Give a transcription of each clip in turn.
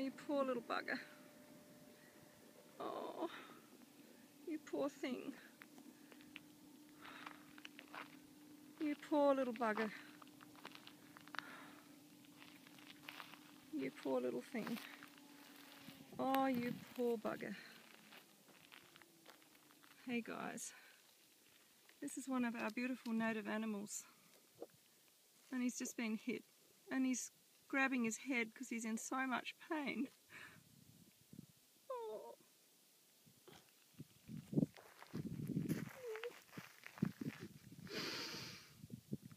you poor little bugger. Oh, you poor thing. You poor little bugger. You poor little thing. Oh, you poor bugger. Hey guys, this is one of our beautiful native animals. And he's just been hit. And he's grabbing his head because he's in so much pain. Oh.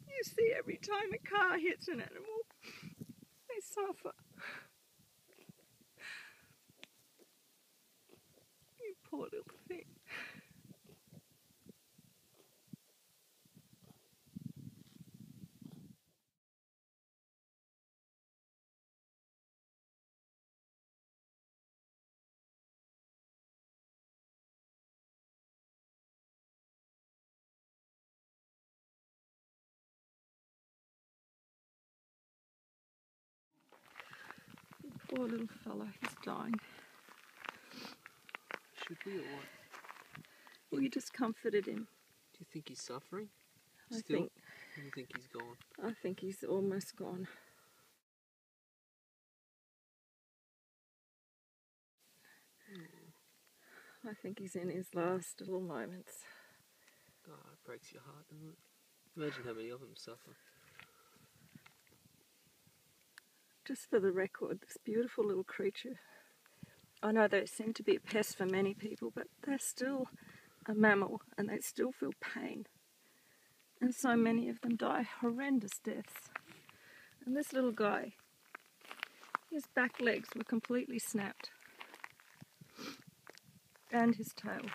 You see, every time a car hits an animal, they suffer. You poor little thing. Poor little fella, he's dying. Should we or what? We just comforted him. Do you think he's suffering? I Still? think do you think he's gone? I think he's almost gone. Hmm. I think he's in his last little moments. God, it breaks your heart, doesn't it? Imagine how many of them suffer. Just for the record, this beautiful little creature. I know they seem to be a pest for many people, but they're still a mammal and they still feel pain. And so many of them die horrendous deaths. And this little guy, his back legs were completely snapped. And his tail.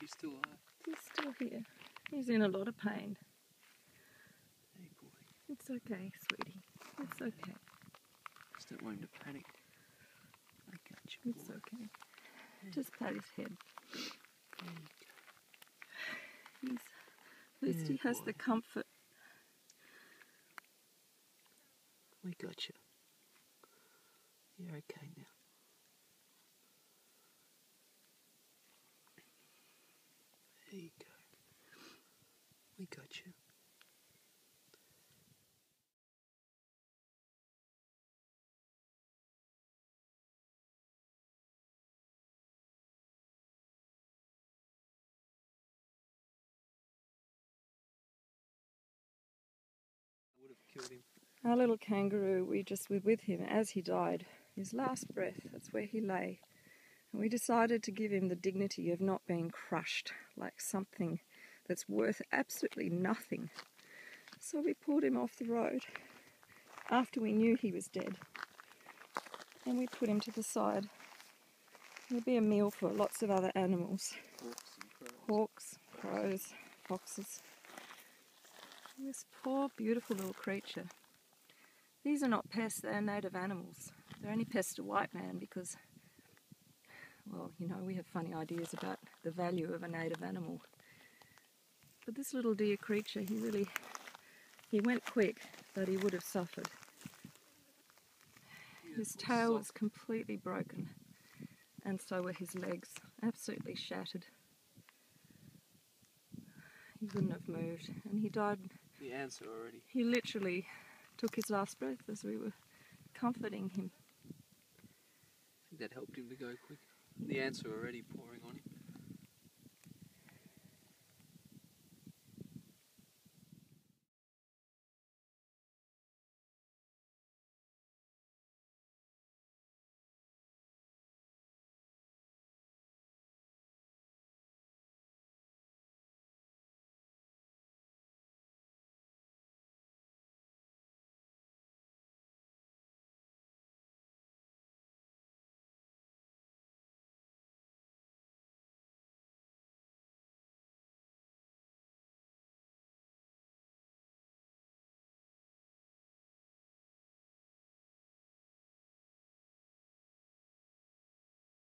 He's still alive. He's still here. He's in a lot of pain. Hey boy. It's okay, sweetie. It's okay. Just don't want him to panic. I got you, It's boy. okay. Just pat his head. There you He's, at least he Yeah, has the comfort. We got you. You're okay now. There you go. We got you. I would have killed him. Our little kangaroo, we just were with him as he died. His last breath, that's where he lay. We decided to give him the dignity of not being crushed like something that's worth absolutely nothing. So we pulled him off the road after we knew he was dead. And we put him to the side. He'll be a meal for lots of other animals Hawks and crows. hawks, crows, foxes. And This poor, beautiful little creature. These are not pests, they're native animals. They're only pests to white man because, well, you know, we have funny ideas about the value of a native animal. But this little dear creature, he really, he went quick, but he would have suffered. His tail was completely broken, and so were his legs, absolutely shattered. He wouldn't have moved, and he died. The answer already. He literally took his last breath as we were comforting him. I think that helped him to go quick. The ants are already pouring on him.